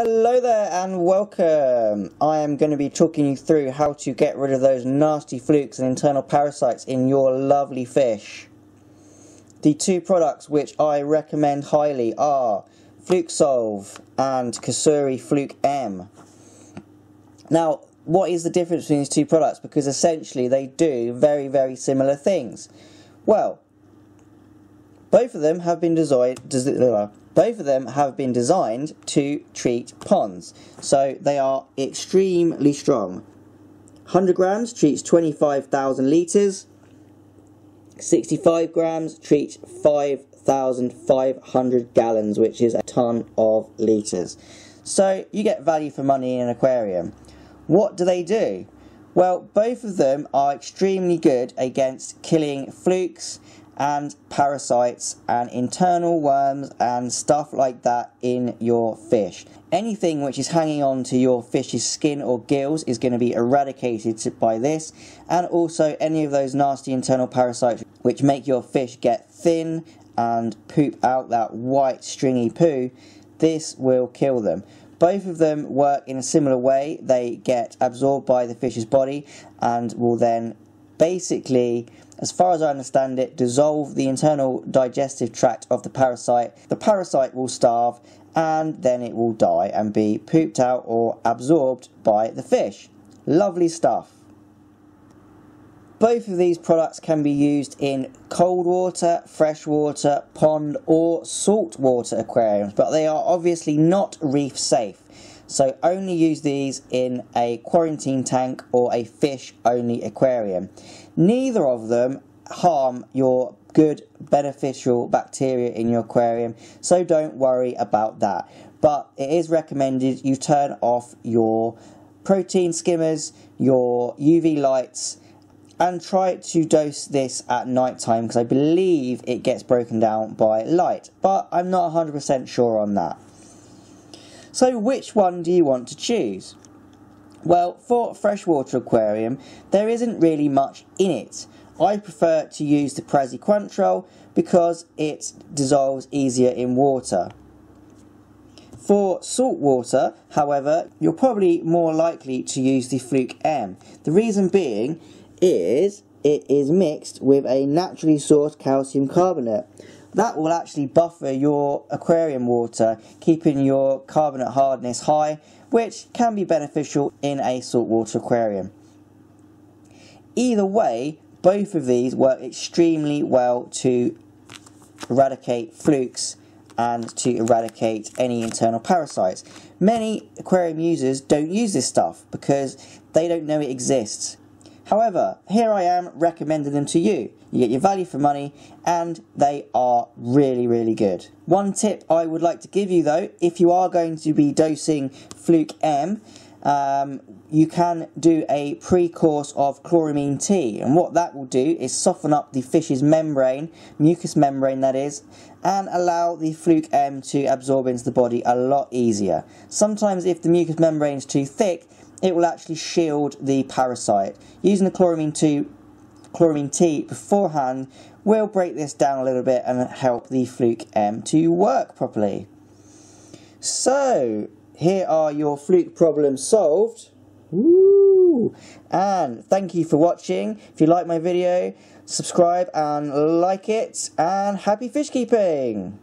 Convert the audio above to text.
Hello there and welcome. I am going to be talking you through how to get rid of those nasty flukes and internal parasites in your lovely fish. The two products which I recommend highly are Fluke Solve and Kusuri Fluke M. Now, what is the difference between these two products? Because essentially they do very, very similar things. Well, both of them have been designed. Both of them have been designed to treat ponds, so they are extremely strong. 100 grams treats 25,000 litres. 65 grams treats 5,500 gallons, which is a ton of litres. So you get value for money in an aquarium. What do they do? Well, both of them are extremely good against killing flukes and parasites and internal worms and stuff like that in your fish. Anything which is hanging on to your fish's skin or gills is going to be eradicated by this and also any of those nasty internal parasites which make your fish get thin and poop out that white stringy poo, this will kill them. Both of them work in a similar way. They get absorbed by the fish's body and will then basically as far as I understand it, dissolve the internal digestive tract of the parasite. The parasite will starve and then it will die and be pooped out or absorbed by the fish. Lovely stuff. Both of these products can be used in cold water, freshwater, pond or saltwater aquariums, but they are obviously not reef safe. So only use these in a quarantine tank or a fish only aquarium. Neither of them harm your good beneficial bacteria in your aquarium, so don't worry about that. But it is recommended you turn off your protein skimmers, your UV lights, and try to dose this at night time because I believe it gets broken down by light, but I'm not 100% sure on that. So which one do you want to choose? Well, for freshwater aquarium, there isn't really much in it. I prefer to use the Praziquantel because it dissolves easier in water. For salt water, however, you're probably more likely to use the Fluke M. The reason being is it is mixed with a naturally sourced calcium carbonate. That will actually buffer your aquarium water, keeping your carbonate hardness high, which can be beneficial in a saltwater aquarium. Either way, both of these work extremely well to eradicate flukes and to eradicate any internal parasites. Many aquarium users don't use this stuff because they don't know it exists. However, here I am recommending them to you. You get your value for money and they are really, really good. One tip I would like to give you though, if you are going to be dosing Fluke M, um, you can do a pre-course of chloramine T and what that will do is soften up the fish's membrane, mucous membrane that is, and allow the Fluke M to absorb into the body a lot easier. Sometimes if the mucous membrane is too thick, it will actually shield the parasite. Using the chloramine T, chloramine T beforehand will break this down a little bit and help the Fluke M to work properly. So, here are your Fluke problems solved. Woo! And thank you for watching. If you like my video, subscribe and like it, and happy fish keeping!